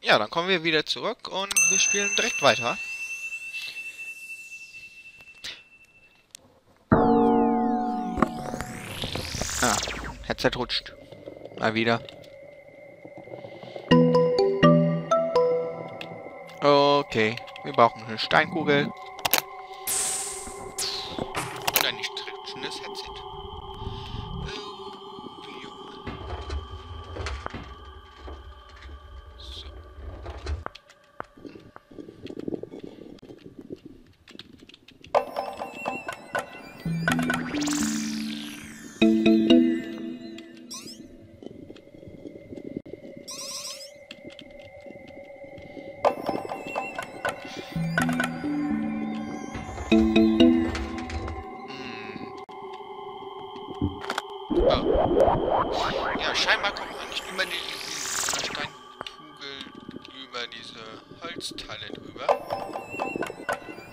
Ja, dann kommen wir wieder zurück und wir spielen direkt weiter. Ah, Headset rutscht. Mal wieder. Okay, wir brauchen eine Steinkugel. Ja, scheinbar kommt man nicht über die diese Steinkugel über diese Holzteile drüber.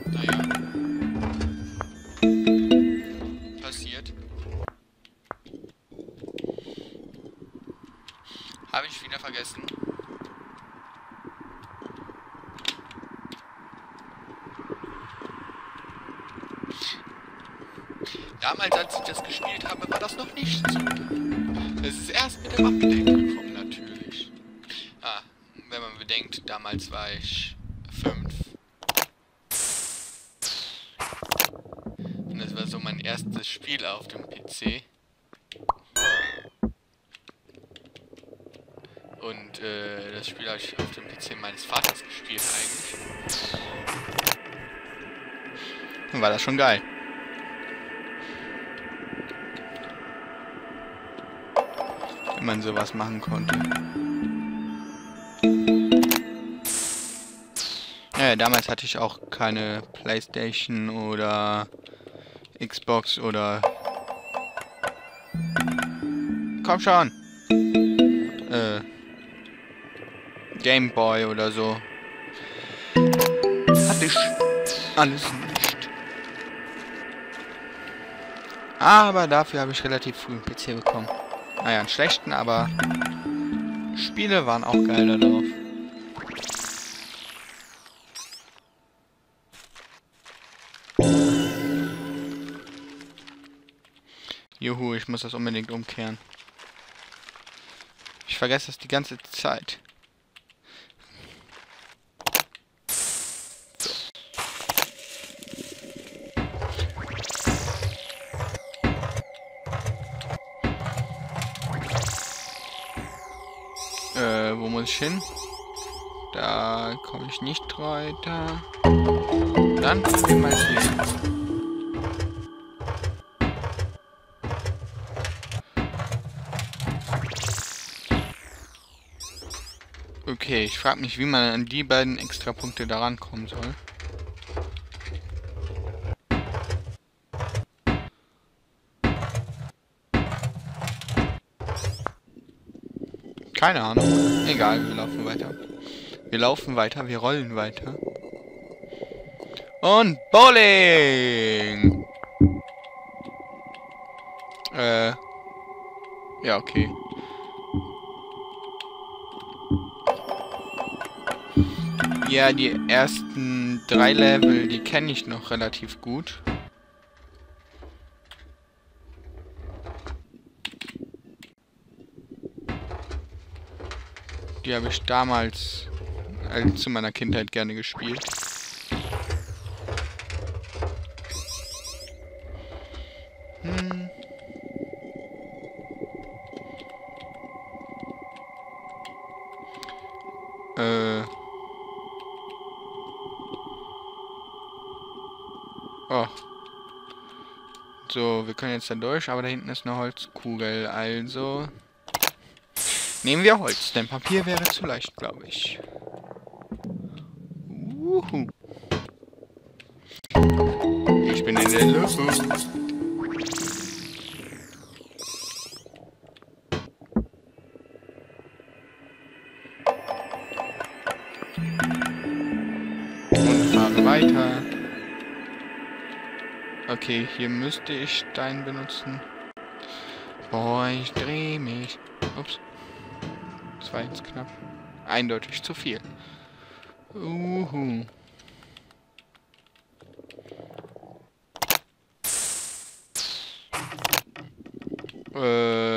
Naja. Passiert. Habe ich wieder vergessen. Damals, als ich das gespielt habe, war das noch nicht so. Es ist erst mit dem Update gekommen, natürlich. Ah, wenn man bedenkt, damals war ich fünf. Und das war so mein erstes Spiel auf dem PC. Und äh, das Spiel habe ich auf dem PC meines Vaters gespielt eigentlich. War das schon geil. wenn man sowas machen konnte. Ja, damals hatte ich auch keine Playstation oder Xbox oder... Komm schon! Äh... Game Boy oder so. Hatte ich alles nicht. Aber dafür habe ich relativ früh einen PC bekommen. Naja, einen schlechten, aber Spiele waren auch geil darauf. Juhu, ich muss das unbedingt umkehren. Ich vergesse das die ganze Zeit. Ich hin? Da komme ich nicht weiter. Dann gehen wir mal hier. Okay, ich frage mich, wie man an die beiden Extrapunkte da rankommen soll. Keine Ahnung. Egal, wir laufen weiter. Wir laufen weiter, wir rollen weiter. Und Bowling! Äh. Ja, okay. Ja, die ersten drei Level, die kenne ich noch relativ gut. Die habe ich damals äh, zu meiner Kindheit gerne gespielt. Hm. Äh. Oh. So, wir können jetzt da durch, aber da hinten ist eine Holzkugel, also... Nehmen wir Holz, denn Papier wäre zu leicht, glaube ich. Uhu. Ich bin in der Luft. Und fahre weiter. Okay, hier müsste ich Stein benutzen. Boah, ich dreh mich. Ups. Das war jetzt knapp. eindeutig zu viel. Uhu. Äh.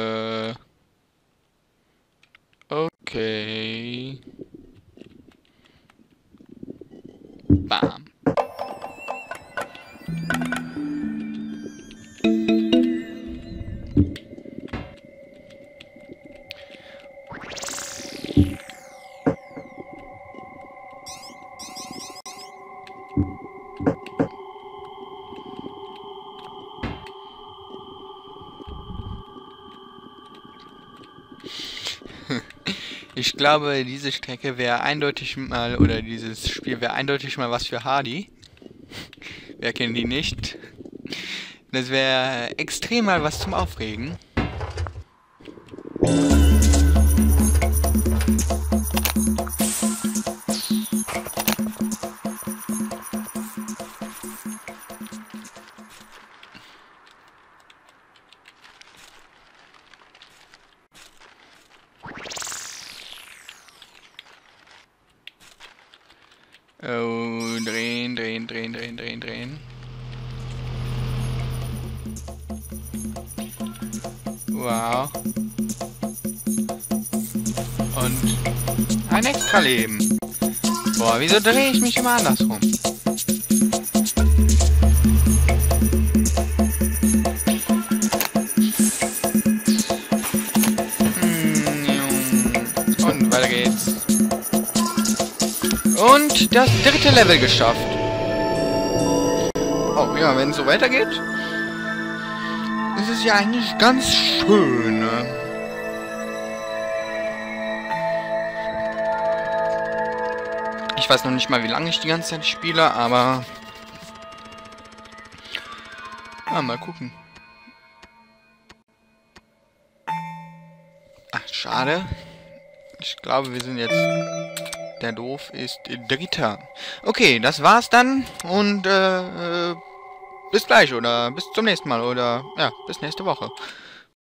Ich glaube, diese Strecke wäre eindeutig mal, oder dieses Spiel wäre eindeutig mal was für Hardy. Wer kennt die nicht? Das wäre extrem mal was zum Aufregen. Oh, drehen, drehen, drehen, drehen, drehen, drehen. Wow. Und ein extra Leben. Boah, wieso drehe ich mich immer andersrum? Hm, Und weiter geht's. Und das dritte Level geschafft. Oh ja, wenn es so weitergeht, ist es ja eigentlich ganz schön. Ne? Ich weiß noch nicht mal, wie lange ich die ganze Zeit spiele, aber... Ah, mal gucken. Ach, schade. Ich glaube, wir sind jetzt... Der Doof ist Dritter. Okay, das war's dann. Und, äh, äh, bis gleich oder bis zum nächsten Mal oder, ja, bis nächste Woche.